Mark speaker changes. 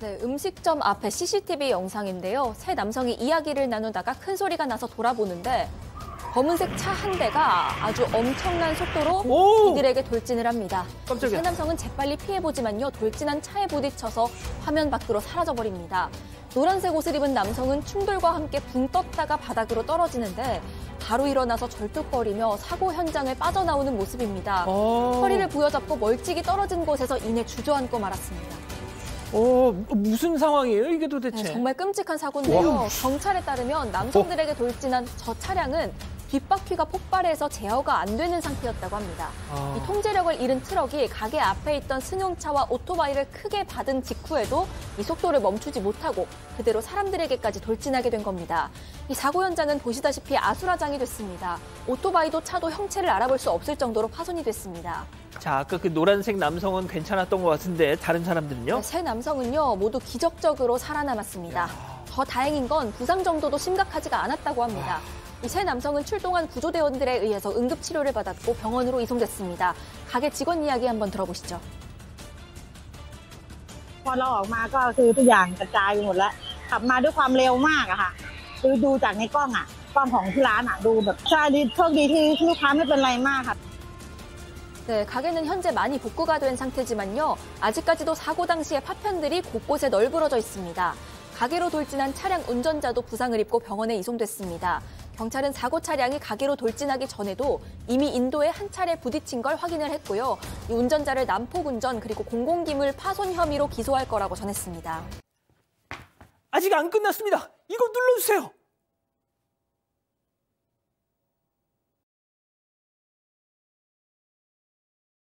Speaker 1: 네, 음식점 앞에 CCTV 영상인데요. 세 남성이 이야기를 나누다가 큰 소리가 나서 돌아보는데 검은색 차 한 대가 아주 엄청난 속도로
Speaker 2: 오!
Speaker 1: 이들에게 돌진을 합니다.
Speaker 2: 깜짝이야.
Speaker 1: 세 남성은 재빨리 피해보지만요. 돌진한 차에 부딪혀서 화면 밖으로 사라져버립니다. 노란색 옷을 입은 남성은 충돌과 함께 붕 떴다가 바닥으로 떨어지는데 바로 일어나서 절뚝거리며 사고 현장을 빠져나오는 모습입니다.
Speaker 2: 어.
Speaker 1: 허리를 부여잡고 멀찍이 떨어진 곳에서 이내 주저앉고 말았습니다.
Speaker 2: 어, 무슨 상황이에요, 이게 도대체?
Speaker 1: 네, 정말 끔찍한 사고인데요. 경찰에 따르면 남성들에게 돌진한 저 차량은 뒷바퀴가 폭발해서 제어가 안 되는 상태였다고 합니다.
Speaker 2: 아.
Speaker 1: 이 통제력을 잃은 트럭이 가게 앞에 있던 승용차와 오토바이를 크게 받은 직후에도 이 속도를 멈추지 못하고 그대로 사람들에게까지 돌진하게 된 겁니다. 이 사고 현장은 보시다시피 아수라장이 됐습니다. 오토바이도 차도 형체를 알아볼 수 없을 정도로 파손이 됐습니다.
Speaker 2: 자, 아까 그 노란색 남성은 괜찮았던 것 같은데 다른 사람들은요?
Speaker 1: 네, 세 남성은요 모두 기적적으로 살아남았습니다. 더 다행인 건 부상 정도도 심각하지가 않았다고 합니다. 이 세 남성은 출동한 구조대원들에 의해서 응급 치료를 받았고 병원으로 이송됐습니다. 가게 직원 이야기 한번 들어보시죠.
Speaker 3: พอเราออกมาก็คือทุกอย่างกระจายไปหมดแล้วขับมาด้วยความเร็วมากอะค่ะ คือดูจากในกล้องอะกล้องของที่ร้านอะดูแบบใช่ดีโชคดีที่ที่ลูกค้าไม่เป็นไรมากค่ะ
Speaker 1: 네, 가게는 현재 많이 복구가 된 상태지만요. 아직까지도 사고 당시의 파편들이 곳곳에 널브러져 있습니다. 가게로 돌진한 차량 운전자도 부상을 입고 병원에 이송됐습니다. 경찰은 사고 차량이 가게로 돌진하기 전에도 이미 인도에 한 차례 부딪힌 걸 확인을 했고요. 이 운전자를 난폭 운전 그리고 공공기물 파손 혐의로 기소할 거라고 전했습니다.
Speaker 2: 아직 안 끝났습니다. 이거 눌러주세요.